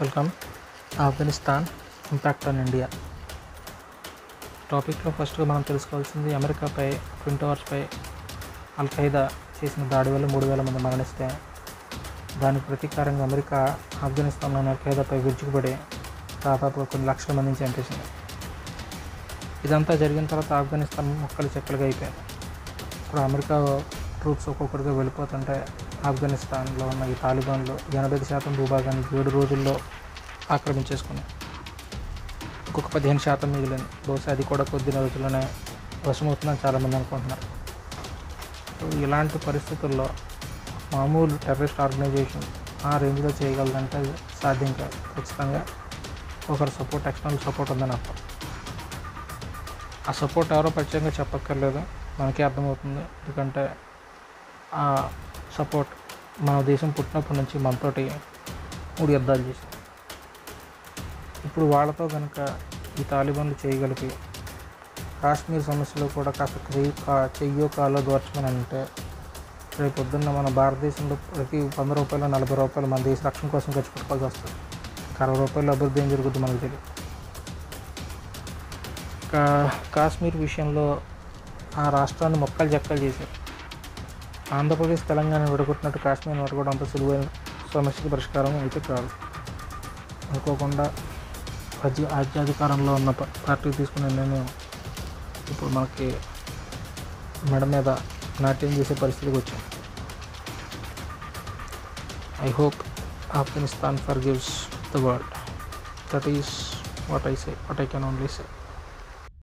Welcome. Afghanistan impact on India. టాపిక్లో ఫస్ట్గా మనం తెలుసుకోవాల్సింది అమెరికాపై ట్విన్ టవర్స్పై అల్ ఖైదా చేసిన దాడి వల్ల మూడు వేల మంది మరణిస్తే దానికి ప్రతీకారంగా అమెరికా ఆఫ్ఘనిస్తాన్లోని అల్ ఖైదాపై విరుచుకుపడి దాదాపు కొన్ని లక్షల మందిని చంపేసింది. ఇదంతా జరిగిన తర్వాత ఆఫ్ఘనిస్తాన్ మొక్కలు చెక్కలుగా అయిపోయింది ఇప్పుడు అమెరికా ట్రూప్స్ ఒక్కొక్కటిగా వెళ్ళిపోతుంటే ఆఫ్ఘనిస్తాన్లో ఉన్న ఈ తాలిబాన్లు ఎనభై శాతం భూభాగాన్ని ఏడు రోజుల్లో ఆక్రమించేసుకున్నాయి ఇంకొక పదిహేను శాతం మిగిలింది. బహుశా అది కూడా కొద్ది రోజుల్లోనే వశమవుతుందని చాలామంది అనుకుంటున్నారు. సో ఇలాంటి పరిస్థితుల్లో మామూలు టెర్రరిస్ట్ ఆర్గనైజేషన్ ఆ రేంజ్లో చేయగలదంటే అది సాధ్యం కాదు. ఖచ్చితంగా ఒకరి సపోర్ట్ ఎక్స్టర్నల్ సపోర్ట్ ఉందని అర్థం. ఆ సపోర్ట్ ఎవరో ప్రత్యేకంగా చెప్పక్కర్లేదు. మనకే అర్థమవుతుంది. ఎందుకంటే సపోర్ట్ మన దేశం పుట్టినప్పటి నుంచి మనతోటి మూడు యుద్ధాలు చేసింది. ఇప్పుడు వాళ్ళతో కనుక ఈ తాలిబాన్లు చేయగలిపి కాశ్మీర్ సమస్యలో కూడా కాస్త చెయ్యి కా- చెయ్యో కాలో దోర్చమని అంటే రేపు పొద్దున్న మన భారతదేశంలో ప్రతి వంద రూపాయలు నలభై రూపాయలు మన దేశ రక్షణ కోసం ఖర్చు పెట్టుకోవాల్సి వస్తుంది. అరవై రూపాయలు అభివృద్ధి ఏం జరుగుతుంది మనకు తెలియదు. కా కాశ్మీర్ విషయంలో ఆ రాష్ట్రాన్ని మొక్కలు చెక్కలు చేశారు. ఆంధ్రప్రదేశ్ తెలంగాణ విడగొట్టినట్టు కాశ్మీర్ విడగొట్టడం అంత సులువైన సమస్యకి పరిష్కారం అయితే కాదు. అనుకోకుండా రాజ్య రాజ్యాధికారంలో ఉన్న పార్టీ తీసుకునే నిర్ణయం ఇప్పుడు మనకి మెడ మీద నాట్యం చేసే పరిస్థితికి వచ్చింది I hope Afghanistan for gives the world that is what I say what I can only say